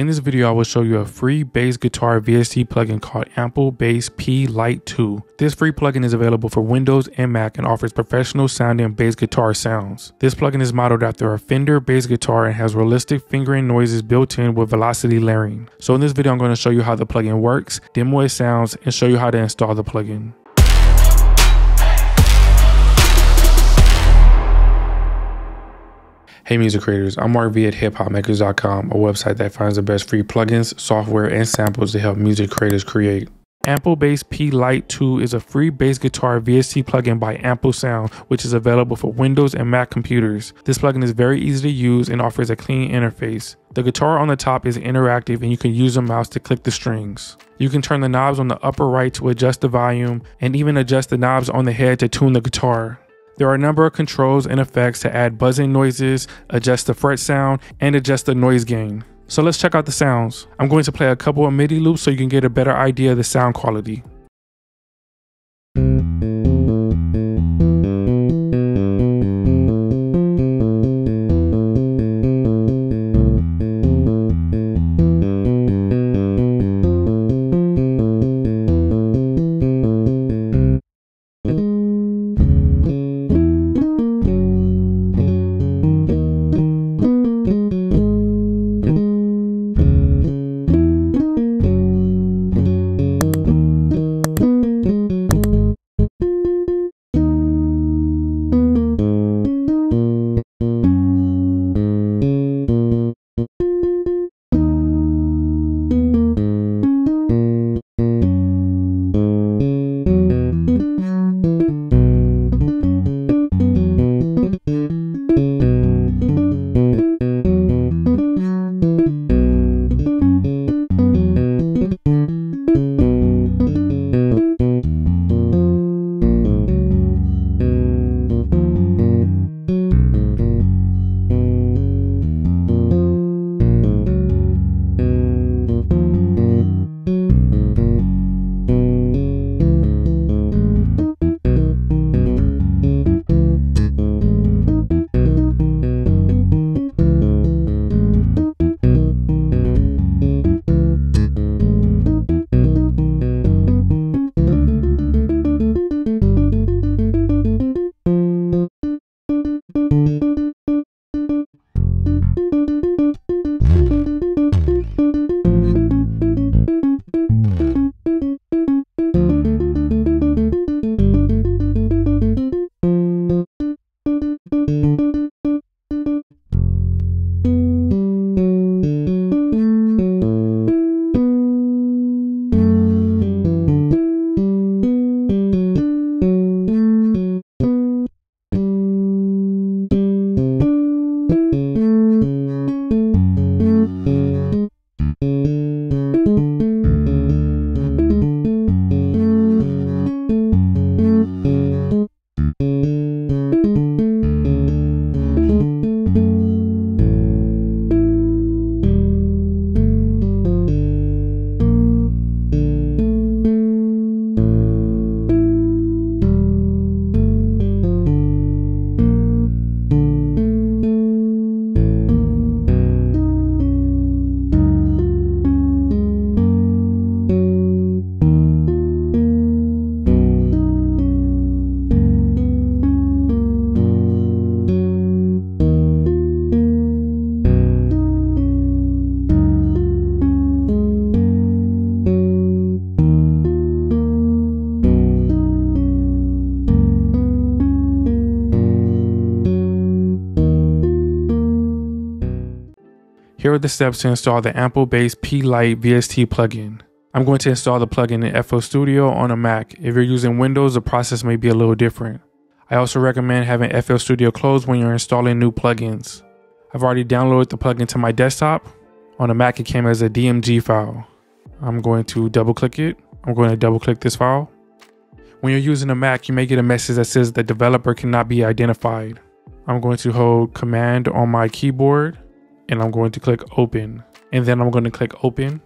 In this video, I will show you a free bass guitar VST plugin called Ample Bass P Lite 2. This free plugin is available for Windows and Mac and offers professional sounding bass guitar sounds. This plugin is modeled after a Fender bass guitar and has realistic fingering noises built in with velocity layering. So in this video, I'm going to show you how the plugin works, demo its sounds, and show you how to install the plugin. Hey music creators, I'm Mark V at hiphopmakers.com, a website that finds the best free plugins, software, and samples to help music creators create. Ample Bass P Lite 2 is a free bass guitar VST plugin by Ample Sound, which is available for Windows and Mac computers. This plugin is very easy to use and offers a clean interface. The guitar on the top is interactive and you can use a mouse to click the strings. You can turn the knobs on the upper right to adjust the volume and even adjust the knobs on the head to tune the guitar. There are a number of controls and effects to add buzzing noises, adjust the fret sound, and adjust the noise gain. So let's check out the sounds. I'm going to play a couple of MIDI loops so you can get a better idea of the sound quality. Música Here are the steps to install the Ample Bass P Lite VST plugin. I'm going to install the plugin in FL Studio on a Mac. If you're using Windows, the process may be a little different. I also recommend having FL Studio closed when you're installing new plugins. I've already downloaded the plugin to my desktop. On a Mac, it came as a DMG file. I'm going to double click it. I'm going to double click this file. When you're using a Mac, you may get a message that says the developer cannot be identified. I'm going to hold Command on my keyboard and I'm going to click open and then I'm going to click open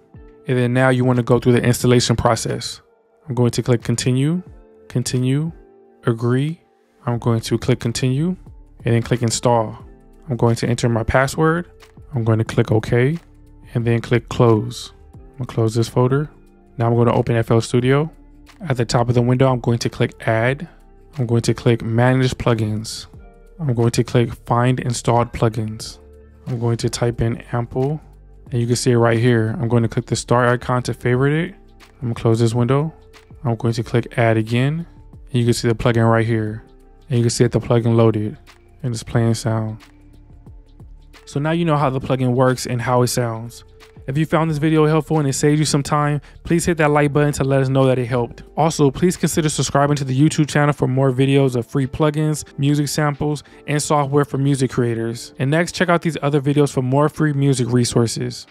and then now you want to go through the installation process. I'm going to click continue, continue, agree. I'm going to click continue and then click install. I'm going to enter my password. I'm going to click OK and then click close. I'm gonna close this folder. Now I'm going to open FL Studio. At the top of the window, I'm going to click add. I'm going to click manage plugins. I'm going to click find installed plugins. I'm going to type in Ample and you can see it right here. I'm going to click the star icon to favorite it. I'm gonna close this window. I'm going to click add again. And you can see the plugin right here. And you can see that the plugin loaded and it's playing sound. So now you know how the plugin works and how it sounds. If you found this video helpful and it saved you some time, please hit that like button to let us know that it helped. Also, please consider subscribing to the YouTube channel for more videos of free plugins, music samples, and software for music creators. And next, check out these other videos for more free music resources.